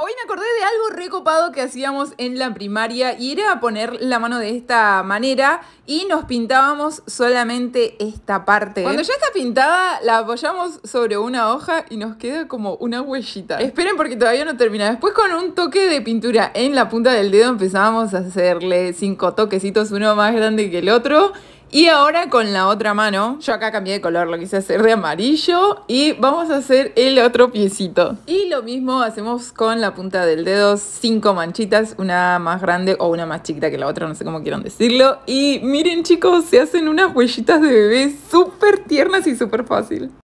Hoy me acordé de algo recopado que hacíamos en la primaria y era poner la mano de esta manera y nos pintábamos solamente esta parte. Cuando ya está pintada, la apoyamos sobre una hoja y nos queda como una huellita. Esperen porque todavía no termina. Después con un toque de pintura en la punta del dedo empezamos a hacerle cinco toquecitos, uno más grande que el otro. Y ahora con la otra mano, yo acá cambié de color, lo quise hacer de amarillo y vamos a hacer el otro piecito. Y lo mismo hacemos con la punta del dedo, cinco manchitas, una más grande o una más chiquita que la otra, no sé cómo quieran decirlo. Y miren chicos, se hacen unas huellitas de bebé súper tiernas y súper fácil.